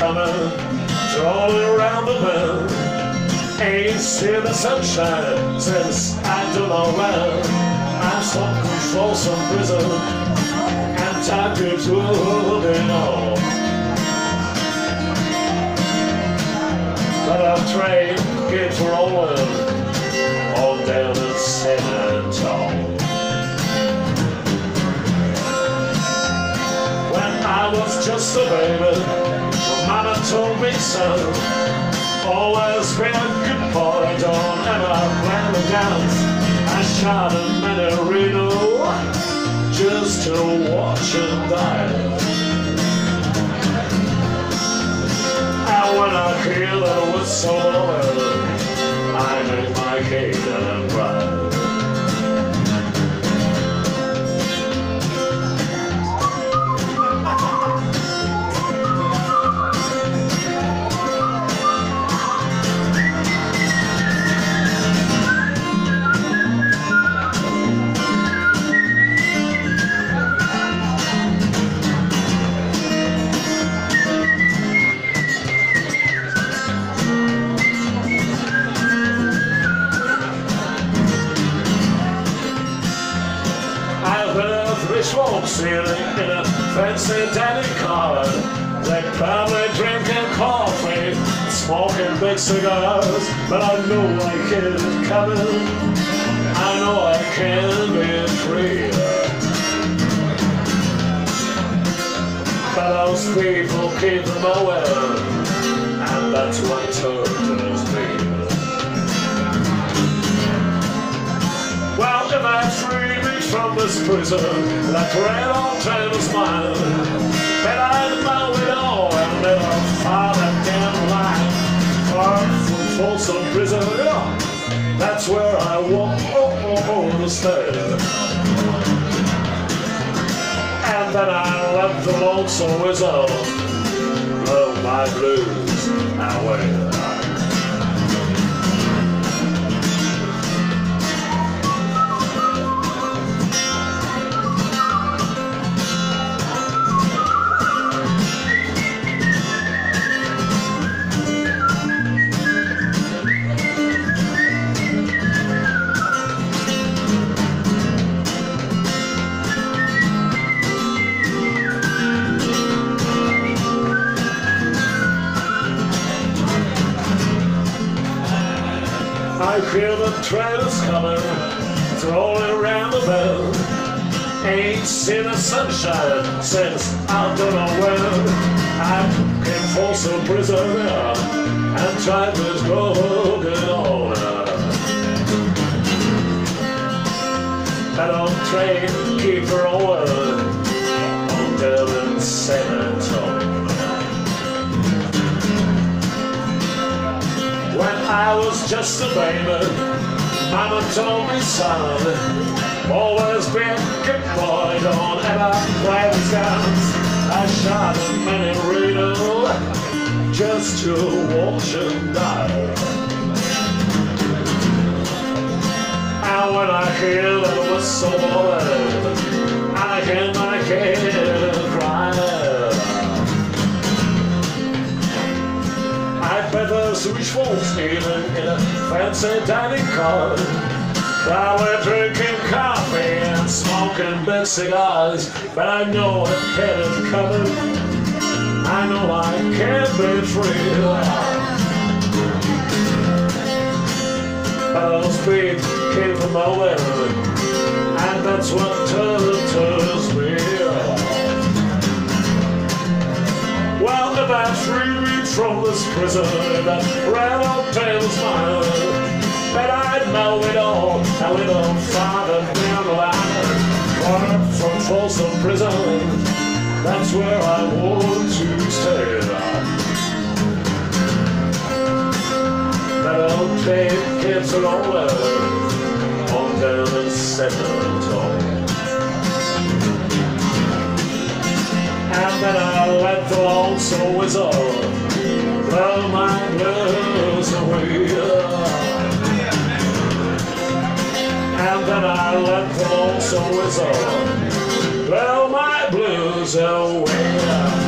coming, rolling around the bend. Ain't seen the sunshine since I don't know when. I'm stuck in Folsom prison, and time keeps moving on. But our train keeps rolling on down in San Antonio. When I was just a baby, Me son, always be a good boy, don't ever plan to dance. I shot a man in Reno just to watch him die. And when I hear that whistle I make my cake smoke ceiling in a fancy daddy car. They probably drinking coffee, smoking big cigars. But I know I can't coming. I know I can be free. But those people keep them and prison, that red old train is mine. Then I'd mow it all and live a father damn life. Far from Folsom Prison, yeah, that's where I want oh, to stay. And then I let the lonesome whistle oh, blow my blues away. I hear the train is coming, it's rolling around the bend. Ain't seen the sunshine since I don't know when. I came for some prisoner and tried to go get on. That old train keeper on, on Devon 7. I was just a baby, Mama told me, son, always be a good boy, don't ever play with. I shot a man in Reno just to watch him die. And when I hear that whistle blowing, fancy dining car. We're drinking coffee and smoking big cigars. But I know a kid is coming. I know I can't be free. Those people keep them away. And that's what turns me. Well, I free me from this prison, that red old tail's mine. But I'd know it all, a little farther down the line. Far from Folsom Prison, that's where I want to stay. That old train keeps rolling on down in San Antonio. And then I let the lonesome whistle blow my blues away. And then I let the lonesome whistle blow my blues away.